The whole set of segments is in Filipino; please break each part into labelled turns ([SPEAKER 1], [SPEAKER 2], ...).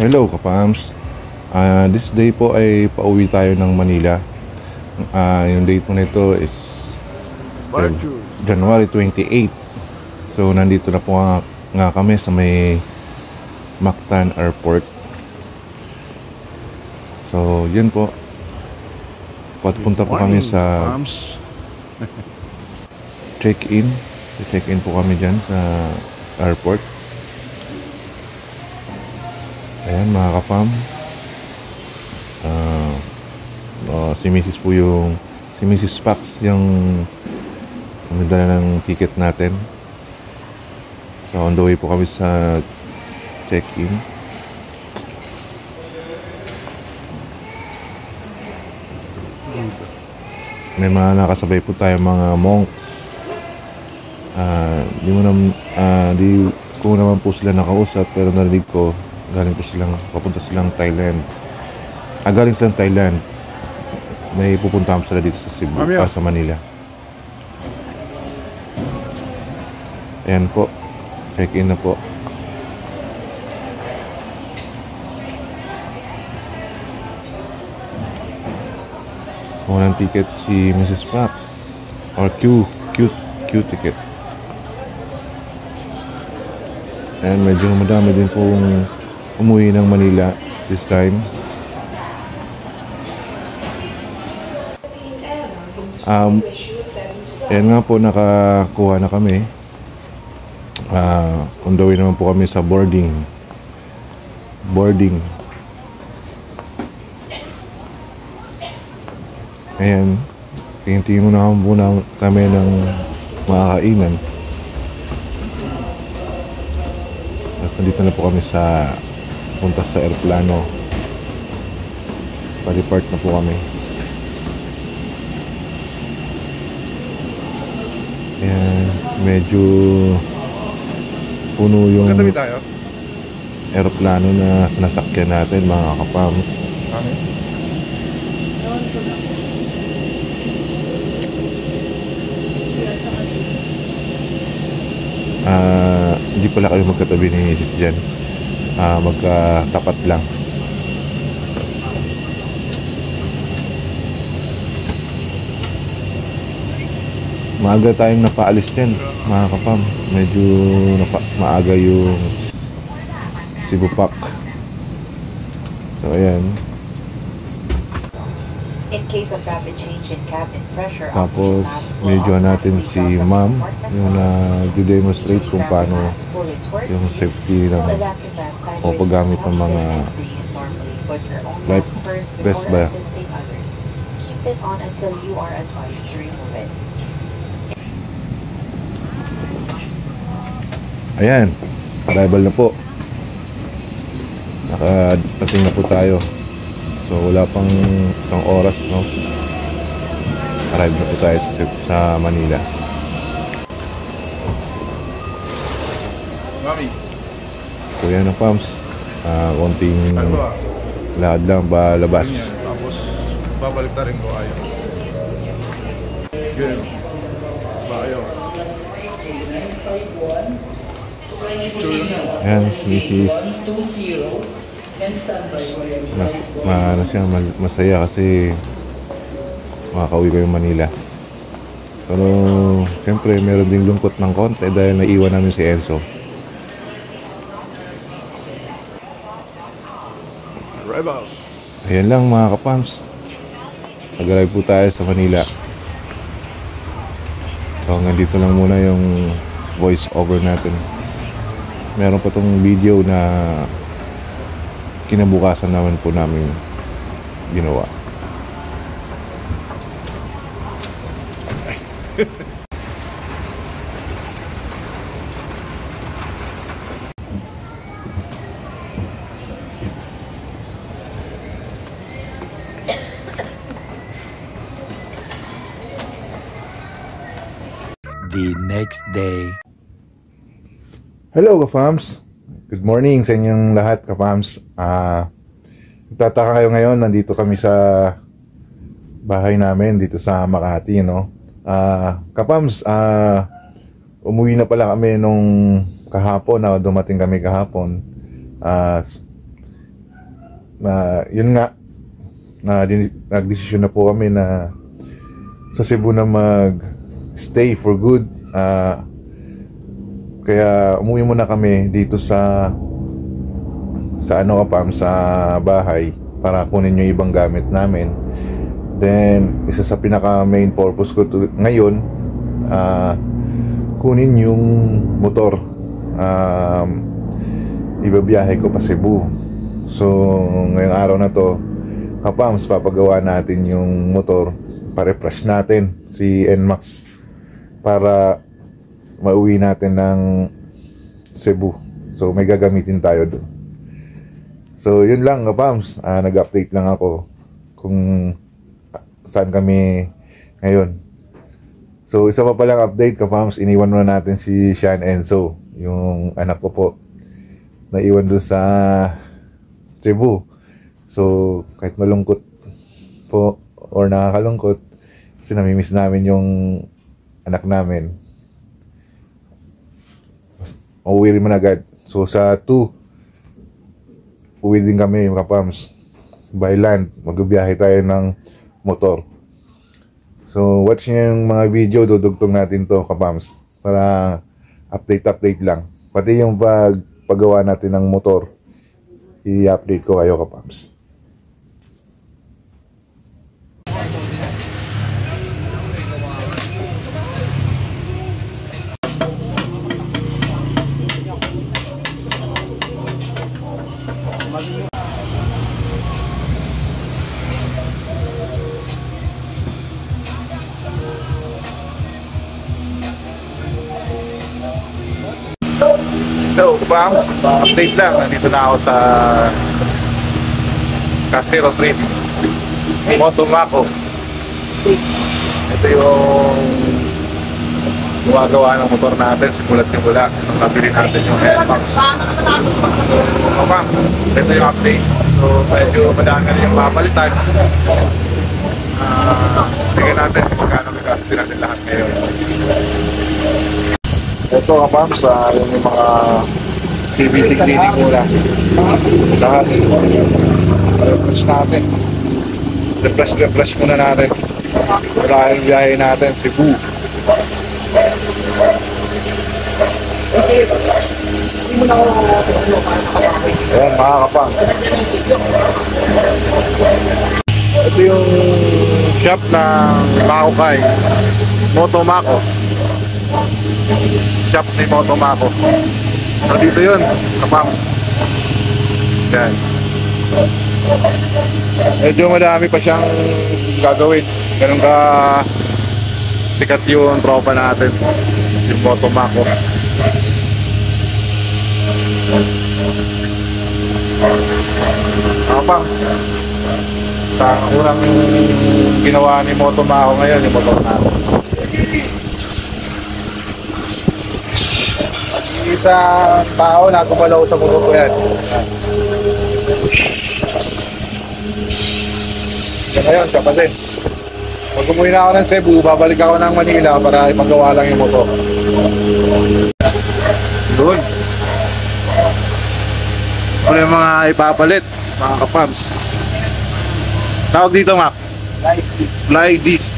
[SPEAKER 1] Hello kapams. Ah, This day po ay pauwi tayo ng Manila. Ah, Yung date po nito is
[SPEAKER 2] Virtues.
[SPEAKER 1] January 28 So nandito na po nga, nga kami sa may Mactan Airport. So yun po. Papunta po kami sa check-in. Check-in po kami dyan sa airport Ayan mga kapam Ah, oh, Si Mrs. po yung Si Mrs. Pax yung Namidala ng ticket natin So on the way po kami sa check-in May mga nakasabay po tayo mga monks Ah, di mo nam ah, di ko naman po sila nakausap pero narinig ko galing po silang papunta silang Thailand. Ah, galing silang Thailand. May pupuntahan sila dito sa Cebu,
[SPEAKER 2] Mami,
[SPEAKER 1] ah,
[SPEAKER 2] ah.
[SPEAKER 1] sa Manila. Ayan po. Check-in na po. Kung ng ticket si Mrs. Pax. Or Q. Q. Q ticket. And medyo madami din pong umuwi ng Manila this time. Um, ayan nga po, nakakuha na kami. Ah, on the way naman po kami sa boarding. Boarding. Ayan. Tingin-tingin muna muna kami ng makakainan. At nandito na po kami sa punta sa aeroplano. Pa-depart na po kami. Ayan, medyo puno yung
[SPEAKER 2] Katabi tayo.
[SPEAKER 1] aeroplano na nasakyan natin mga kapams.
[SPEAKER 2] Kami.
[SPEAKER 1] Ah, hindi pala kayo magkatabi ni Mrs. Jen. Ah, magkatapat lang. Maaga tayong napaalis dyan, mga kapam. Medyo napa, maaga yung Cebu. So, ayan. Tapos,
[SPEAKER 3] oxygen masks will
[SPEAKER 1] medyo natin
[SPEAKER 3] automatically
[SPEAKER 1] si
[SPEAKER 3] drop from
[SPEAKER 1] ma'am,
[SPEAKER 3] compartment
[SPEAKER 1] yung
[SPEAKER 3] size.
[SPEAKER 1] nag-demonstrate kung
[SPEAKER 3] Cabin
[SPEAKER 1] paano yung safety ng o paggamit ng mga life vest ba?
[SPEAKER 3] Keep it on until you are advised to remove it.
[SPEAKER 1] Ayan, arrival na po. Nakadating na po tayo. So wala pang isang oras, no? Arrive na po tayo sa, sa Manila.
[SPEAKER 2] Mami.
[SPEAKER 1] So yan ang pumps. Ah, konting
[SPEAKER 2] Ano ba?
[SPEAKER 1] lakad lang ba labas.
[SPEAKER 2] Ganyan. Tapos, babalik na rin ko ayaw. Ganyan. Ba, ayaw.
[SPEAKER 1] Ayan, si Mrs.
[SPEAKER 4] 120 and standby for your
[SPEAKER 1] Mas, ma, ano siya, ma- masaya kasi makakauwi ko yung Manila. Pero, siyempre, meron ding lungkot ng konti dahil naiwan namin si Enzo.
[SPEAKER 2] Arrivals.
[SPEAKER 1] Ayan lang mga kapams. Nag-arrive po tayo sa Manila. So hanggang dito lang muna yung voice over natin. Meron pa tong video na kinabukasan naman po namin ginawa.
[SPEAKER 5] the next day.
[SPEAKER 1] Hello ka-fams! Good morning sa inyong lahat ka-fams. Ah, Tataka kayo ngayon, nandito kami sa bahay namin dito sa Makati, no? Ah, kapams, ah, umuwi na pala kami nung kahapon na dumating kami kahapon. Ah,
[SPEAKER 6] na yun nga na din- nagdesisyon na po kami na sa Cebu na mag stay for good Ah, kaya umuwi muna kami dito sa sa ano kapam sa bahay para kunin yung ibang gamit namin. Then isa sa pinaka main purpose ko to, ngayon ah kunin yung motor um, ibabiyahe ko pa Cebu. So ngayong araw na to kapams papagawa natin yung motor pa-refresh natin si NMAX para mauwi natin ng Cebu. So may gagamitin tayo doon. So yun lang kapams Ah, nag-update lang ako kung ah, saan kami ngayon. So, isa pa palang update, kapams, iniwan muna natin si Sean Enzo, yung anak ko po, naiwan doon sa Cebu. So, kahit malungkot po, or nakakalungkot, kasi namimiss namin yung anak namin. Uuwi rin man agad. So, sa 2, uwi din kami, kapams, by land, magbibiyahe tayo ng motor. So, watch niyo yung mga video, dudugtong natin to, kapams. Para update-update lang. Pati yung pag paggawa natin ng motor, i-update ko kayo, kapams. So, bang, update lang. Nandito na ako sa Casero Street. Motomaco. Ito yung gumagawa ng motor natin simulat simula nung nabili natin yung Airmax. So, bang, ito yung update. So, medyo madami na yung papalitan. Ah, tingnan natin kung magkano gagawin natin lahat ngayon. Ito ma'am sa yung mga CBT clinic nila. Lahat. Refresh natin. Refresh, refresh muna natin. Yung biyahe natin, Cebu. Ayan, mga kapang. Ito yung shop ng Makokay. Motomako shop ni Motomako. So dito yun, kapam. Yan. Medyo madami pa siyang gagawin. Ganun ka sikat yung tropa natin. Yung Motomako. Kapam. Sa unang ginawa ni Motomako ngayon, yung motor natin. Isang tao na gumalaw sa mundo ko yan. Yan ngayon, siya pa. Pag umuwi na ako ng Cebu, babalik ako ng Manila para ipagawa lang yung motor. Doon. Ano yung mga ipapalit, mga kapams. Tawag dito, Mac. Fly disc.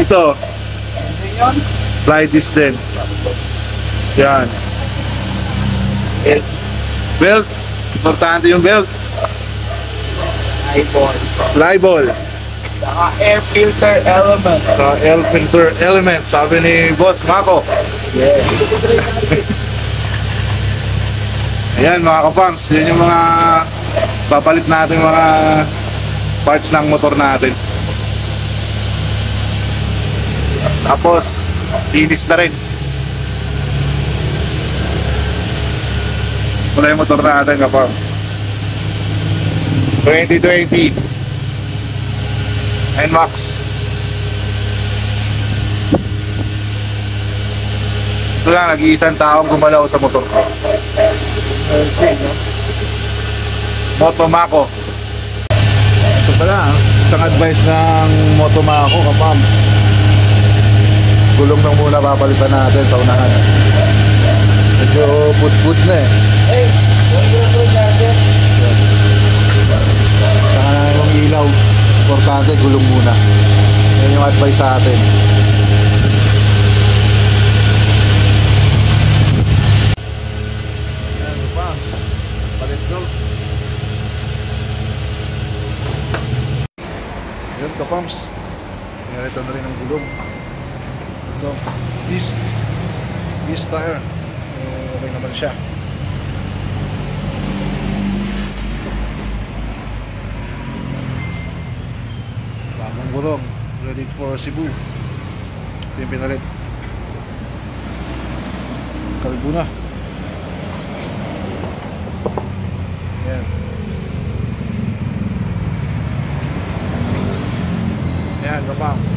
[SPEAKER 6] Ito. Fly disc din. Yan. Belt. Importante yung belt. Fly ball.
[SPEAKER 7] Saka air filter element.
[SPEAKER 6] Sa L filter element, sabi ni Boss Mako.
[SPEAKER 7] Yes.
[SPEAKER 6] Ayan mga kapams, yun yung mga papalit natin mga parts ng motor natin. Tapos, linis na rin. Wala yung motor natin kapag 2020 NMAX Ito lang, nag-iisang taong gumalaw sa motor ko. Motomako. Ito pala, ah. isang advice ng Motomako, kapam. Gulong lang muna papalitan natin sa unahan medyo budbud na eh.
[SPEAKER 7] Saka na yung ilaw,
[SPEAKER 6] importante gulong muna. Yan yung advice sa atin. Yun, kapams. Nangyari ito na rin ang gulong. Ito, east, east tire. Okay naman siya. Bagong gulong. Ready for Cebu. Ito yung pinalit. Kalbo na. Yan.
[SPEAKER 2] Yan, kapam.